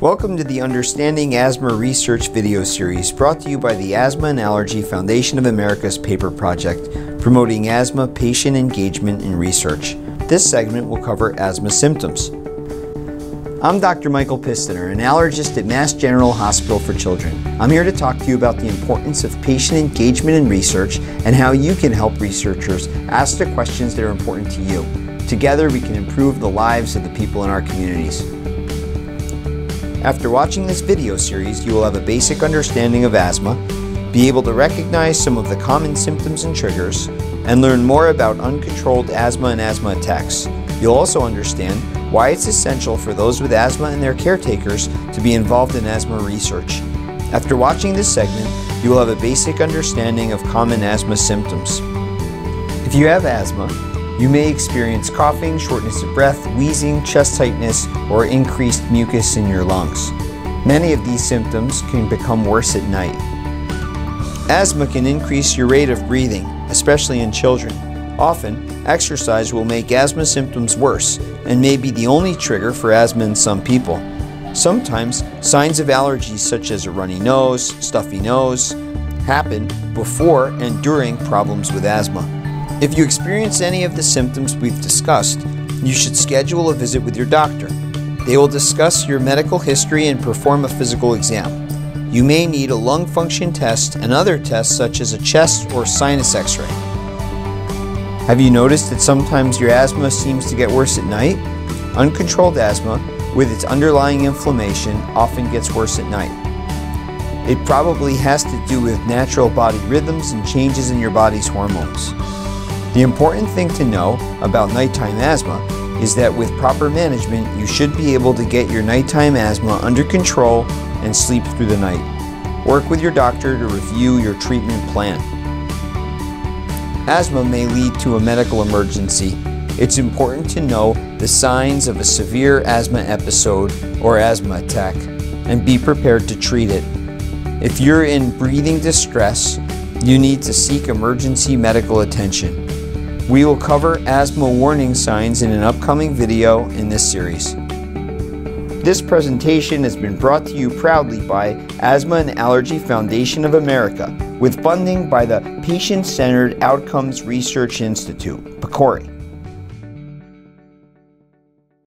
Welcome to the Understanding Asthma Research video series brought to you by the Asthma and Allergy Foundation of America's paper project promoting asthma patient engagement in research. This segment will cover asthma symptoms. I'm Dr. Michael Pistiner, an allergist at Mass General Hospital for Children. I'm here to talk to you about the importance of patient engagement in research and how you can help researchers ask the questions that are important to you. Together, we can improve the lives of the people in our communities. After watching this video series, you will have a basic understanding of asthma, be able to recognize some of the common symptoms and triggers, and learn more about uncontrolled asthma and asthma attacks. You'll also understand why it's essential for those with asthma and their caretakers to be involved in asthma research. After watching this segment, you will have a basic understanding of common asthma symptoms. If you have asthma, you may experience coughing, shortness of breath, wheezing, chest tightness, or increased mucus in your lungs. Many of these symptoms can become worse at night. Asthma can increase your rate of breathing, especially in children. Often, exercise will make asthma symptoms worse and may be the only trigger for asthma in some people. Sometimes, signs of allergies such as a runny nose, stuffy nose, happen before and during problems with asthma. If you experience any of the symptoms we've discussed, you should schedule a visit with your doctor. They will discuss your medical history and perform a physical exam. You may need a lung function test and other tests such as a chest or sinus x ray. Have you noticed that sometimes your asthma seems to get worse at night? Uncontrolled asthma, with its underlying inflammation, often gets worse at night. It probably has to do with natural body rhythms and changes in your body's hormones. The important thing to know about nighttime asthma is that with proper management, you should be able to get your nighttime asthma under control and sleep through the night. Work with your doctor to review your treatment plan. Asthma may lead to a medical emergency. It's important to know the signs of a severe asthma episode or asthma attack and be prepared to treat it. If you're in breathing distress, you need to seek emergency medical attention. We will cover asthma warning signs in an upcoming video in this series. This presentation has been brought to you proudly by Asthma and Allergy Foundation of America with funding by the Patient Centered Outcomes Research Institute, PCORI.